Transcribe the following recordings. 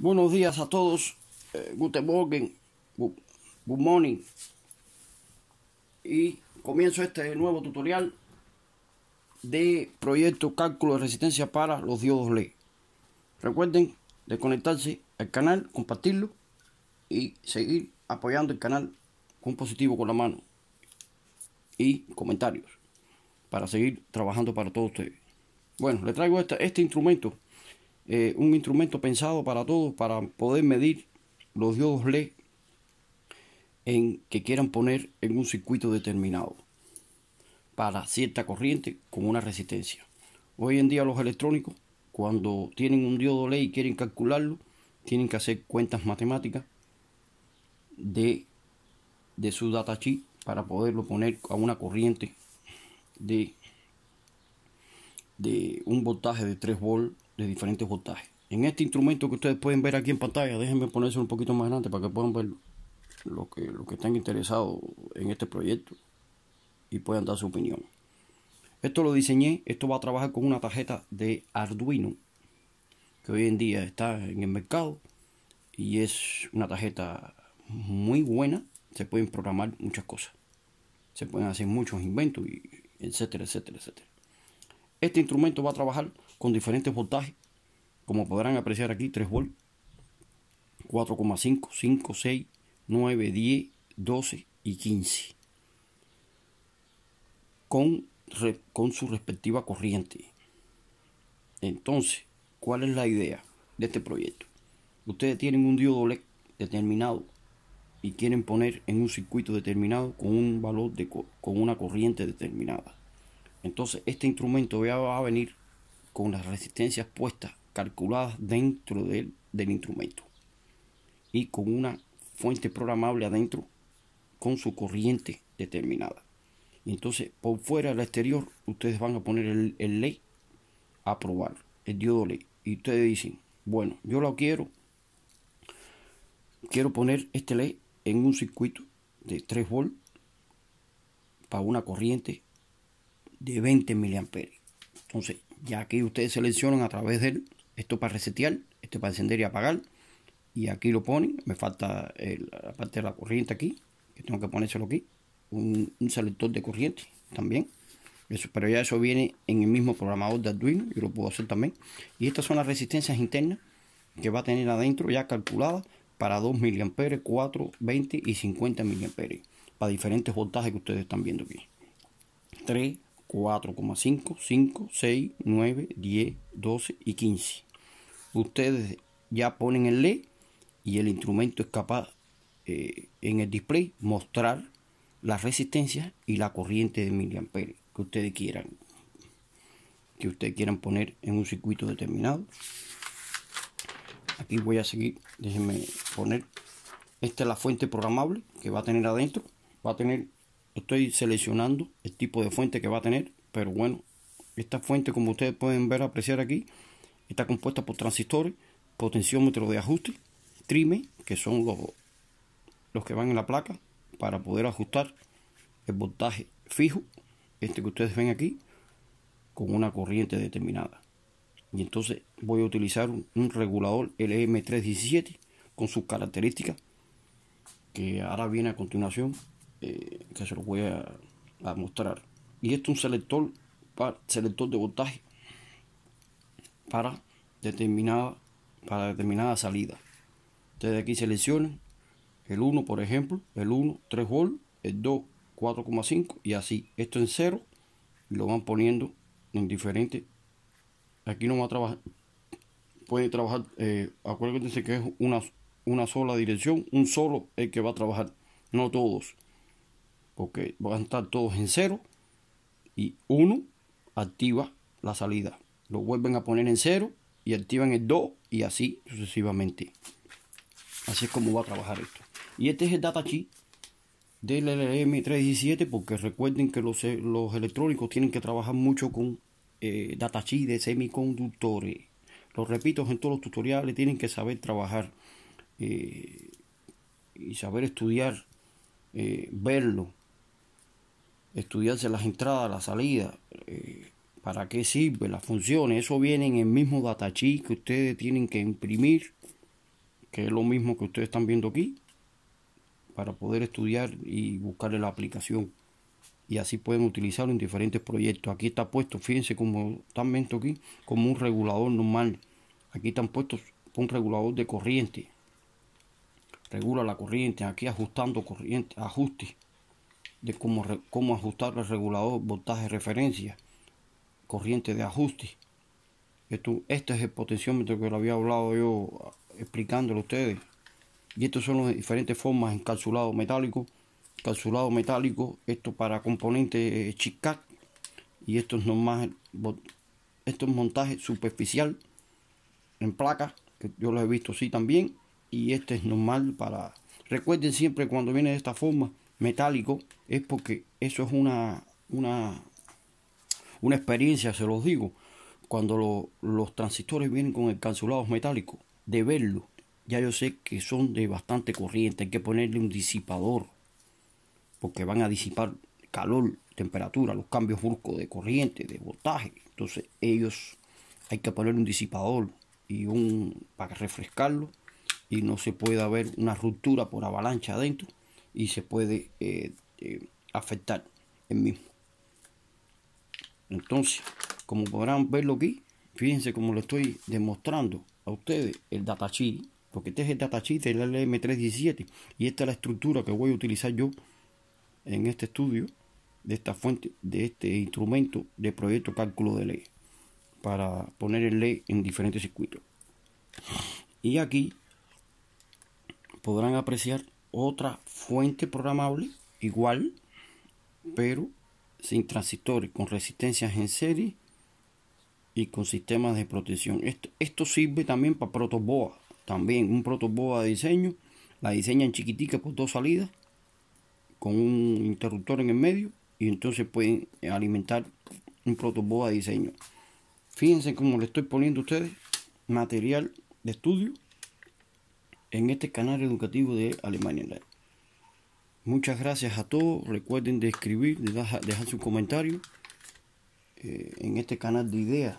Buenos días a todos. Eh, guten Morgen. Good, morning. Y comienzo este nuevo tutorial de proyecto cálculo de resistencia para los diodos LED. Recuerden de conectarse al canal, compartirlo y seguir apoyando el canal con positivo con la mano y comentarios para seguir trabajando para todos ustedes. Bueno, le traigo este, este instrumento, eh, un instrumento pensado para todos, para poder medir los diodos LED en que quieran poner en un circuito determinado para cierta corriente con una resistencia. Hoy en día los electrónicos, cuando tienen un diodo LED y quieren calcularlo, tienen que hacer cuentas matemáticas de, de su datasheet para poderlo poner a una corriente de, de un voltaje de 3 volts de diferentes voltajes. En este instrumento que ustedes pueden ver aquí en pantalla, déjenme ponerse un poquito más grande para que puedan ver lo que, lo que están interesados en este proyecto y puedan dar su opinión. Esto lo diseñé, esto va a trabajar con una tarjeta de Arduino que hoy en día está en el mercado y es una tarjeta muy buena, se pueden programar muchas cosas. Se pueden hacer muchos inventos y etcétera, etcétera, etcétera. Este instrumento va a trabajar con diferentes voltajes, como podrán apreciar aquí, 3 volts, 4,5, 5, 6, 9, 10, 12 y 15 con, con su respectiva corriente. Entonces, ¿cuál es la idea de este proyecto? Ustedes tienen un diodo LED determinado y quieren poner en un circuito determinado con un valor de con una corriente determinada. Entonces, este instrumento ya va a venir con las resistencias puestas, calculadas dentro del, del instrumento y con una fuente programable adentro con su corriente determinada. Entonces, por fuera del exterior, ustedes van a poner el, LED a probar, el diodo LED. Y ustedes dicen, bueno, yo lo quiero, quiero poner este LED en un circuito de 3 volts para una corriente de 20 miliamperes. Entonces, ya aquí ustedes seleccionan a través de él, esto para resetear, esto para encender y apagar. Y aquí lo ponen, me falta la parte de la corriente aquí, que tengo que ponérselo aquí un, selector de corriente también. Eso, pero ya eso viene en el mismo programador de Arduino, yo lo puedo hacer también. Y estas son las resistencias internas que va a tener adentro ya calculadas para 2 mA, 4, 20 y 50 mA para diferentes voltajes que ustedes están viendo aquí. 3, 4,5, 5, 6, 9, 10, 12 y 15. Ustedes ya ponen el LED y el instrumento es capaz eh, en el display mostrar la resistencia y la corriente de miliamperes que ustedes quieran que ustedes quieran poner en un circuito determinado aquí voy a seguir déjenme poner esta es la fuente programable que va a tener adentro va a tener estoy seleccionando el tipo de fuente que va a tener pero bueno esta fuente como ustedes pueden ver apreciar aquí está compuesta por transistores potenciómetro de ajuste trime que son los los que van en la placa para poder ajustar el voltaje fijo, este que ustedes ven aquí, con una corriente determinada. Y entonces voy a utilizar un, regulador LM317 con sus características que ahora viene a continuación, eh, que se los voy a, mostrar. Y esto es un selector, para, selector de voltaje para determinada, para determinada salida. Ustedes aquí seleccionan el 1 por ejemplo, el 1 3 volts, el 2 4,5 y así. Esto en cero y lo van poniendo en diferentes. Aquí no va a trabajar, puede trabajar, eh, acuérdense que es una, una sola dirección, un solo el que va a trabajar, no todos, porque van a estar todos en cero y uno activa la salida. Lo vuelven a poner en cero y activan el 2 y así sucesivamente. Así es como va a trabajar esto. Y este es el datasheet del LM317 porque recuerden que los, los electrónicos tienen que trabajar mucho con eh, datasheet de semiconductores. Lo repito en todos los tutoriales, tienen que saber trabajar eh, y saber estudiar, eh, verlo, estudiarse las entradas, las salidas, eh, para qué sirve, las funciones. Eso viene en el mismo datasheet que ustedes tienen que imprimir que es lo mismo que ustedes están viendo aquí, para poder estudiar y buscarle la aplicación. Y así pueden utilizarlo en diferentes proyectos. Aquí está puesto, fíjense como están viendo aquí, como un regulador normal. Aquí están puestos un regulador de corriente. Regula la corriente, aquí ajustando corriente, ajuste de cómo, cómo ajustar el regulador, voltaje referencia, corriente de ajuste. Esto, este es el potenciómetro que lo había hablado yo explicándolo a ustedes. Y estos son las diferentes formas encapsulado metálico, encapsulado metálico, esto para componentes eh, y esto es normal, esto es montaje superficial en placa, que yo lo he visto así también, y este es normal para recuerden siempre cuando viene de esta forma metálico es porque eso es una una una experiencia, se los digo, cuando los transistores vienen con encapsulados metálicos, de verlo, ya yo sé que son de bastante corriente, hay que ponerle un disipador, porque van a disipar calor, temperatura, los cambios bruscos de corriente, de voltaje. Entonces ellos hay que ponerle un disipador y un para refrescarlo y no se pueda ver una ruptura por avalancha adentro y se puede eh, eh, afectar el mismo. Entonces, como podrán verlo aquí, fíjense como lo estoy demostrando a ustedes el datasheet, porque este es el datasheet del LM317 y esta es la estructura que voy a utilizar yo en este estudio de esta fuente, de este instrumento de proyecto cálculo de ley para poner el ley en diferentes circuitos. Y aquí podrán apreciar otra fuente programable igual, pero sin transistores, con resistencias en serie y con sistemas de protección. Esto, esto sirve también para protoboa, también un protoboa de diseño, la diseñan chiquitica por dos salidas, con un interruptor en el medio y entonces pueden alimentar un protoboa de diseño. Fíjense cómo le estoy poniendo a ustedes material de estudio en este canal educativo de Alemania Muchas gracias a todos. Recuerden de escribir, de dejar, su comentario eh, en este canal de ideas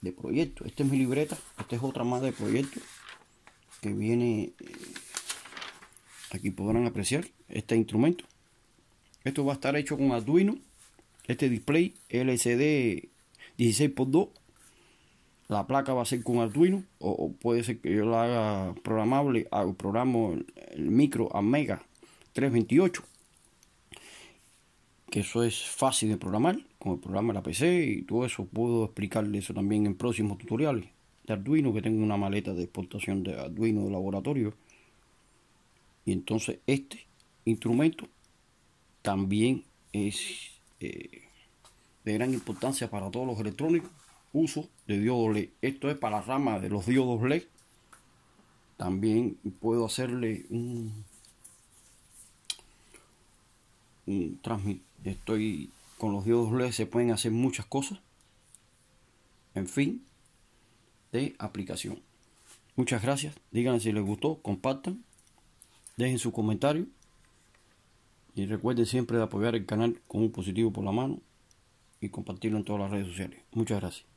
de proyectos. Esta es mi libreta, esta es otra más de proyectos que viene. Eh, aquí podrán apreciar este instrumento. Esto va a estar hecho con Arduino. Este display LCD 16x2 la placa va a ser con Arduino o, puede ser que yo la haga programable, programo el, micro a Mega 328 que eso es fácil de programar con el programa de la PC y todo eso puedo explicarle eso también en próximos tutoriales de Arduino que tengo una maleta de exportación de Arduino de laboratorio. Y entonces este instrumento también es eh, de gran importancia para todos los electrónicos uso de diodo LED. Esto es para la rama de los diodos LED. También puedo hacerle un, un. Estoy con los diodos LED se pueden hacer muchas cosas. En fin, de aplicación. Muchas gracias. Díganme si les gustó, compartan, dejen su comentario y recuerden siempre de apoyar el canal con un positivo por la mano y compartirlo en todas las redes sociales. Muchas gracias.